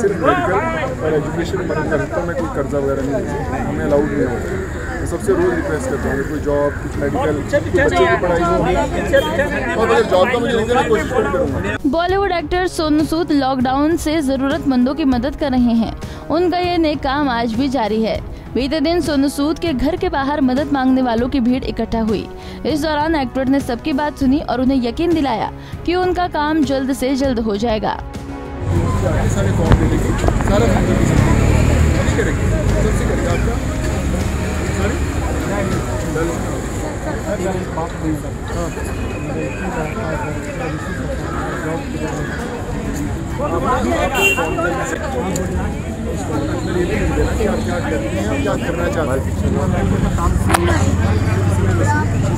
सिर्फ़ मेडिकल और एजुकेशन मदद कर सकता हूँ मैं कोई कर्जा वगैरह नहीं ले हमें अलाउड नहीं होता मैं सबसे रोज़ रिक्वेस्ट करता हूँ कोई जॉब कुछ मेडिकल बच्चों की पढ़ाई हो। और जॉब का मुझे नहीं देना कोशिश करूँगा बॉलीवुड एक्टर सोनू सूद लॉकडाउन से जरूरतमंदों की मदद कर रहे हैं। उनका ये नेक काम आज भी जारी है। बीते दिन सोनू सूद के घर के बाहर मदद मांगने वालों की भीड़ इकट्ठा हुई। इस दौरान एक्टर ने सबकी बात सुनी और उन्हें यकीन दिलाया कि उनका काम जल्द से जल्द हो जाएगा। सारे फॉर्म सारा नहीं करेंगे सबसे करेंगे आपका क्या करना चाहते हैं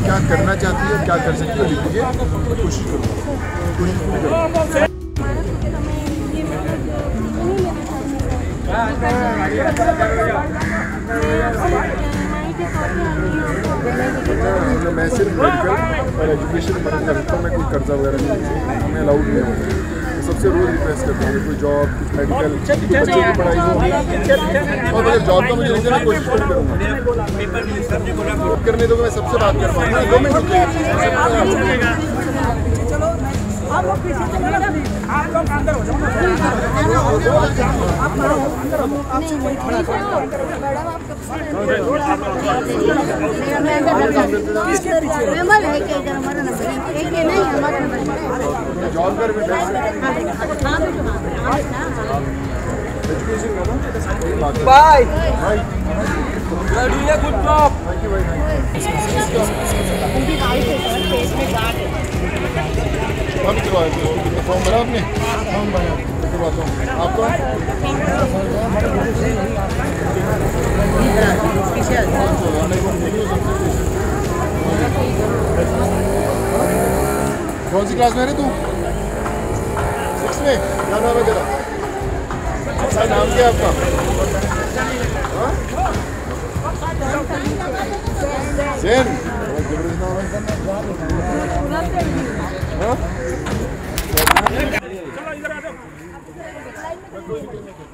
क्या करना चाहती है क्या कर सकती है लिख दीजिए कोशिश करूँगा कोशिश पूरी मैं सिर्फ़ और एजुकेशन मदद कर सकता हूँ मैं कोई कर्जा वगैरह नहीं हमें अलाउड नहीं होता सबसे रोज़ रिक्वेस्ट करता हूँ कोई जॉब कुछ मेडिकल बच्चों की पढ़ाई हो और अगर जॉब का मुझे नहीं देना कोशिश करूँगा करने दो मैं सबसे बात कर पाऊँगा खड़े हो हो है कि इधर हमारा नंबर है एक नहीं हमारा नंबर जॉब कर बेटा हाँ बेटा हाँ हाँ का ना बाय है गुड जॉब थैंक यू भाई कब करवाया थे फॉर्म भरा आपने फॉर्म भरा करवाता हूँ आपका कौन सी क्लास में रही तू सिक्स में क्या नाम है तेरा क्या नाम क्या आपका हाँ?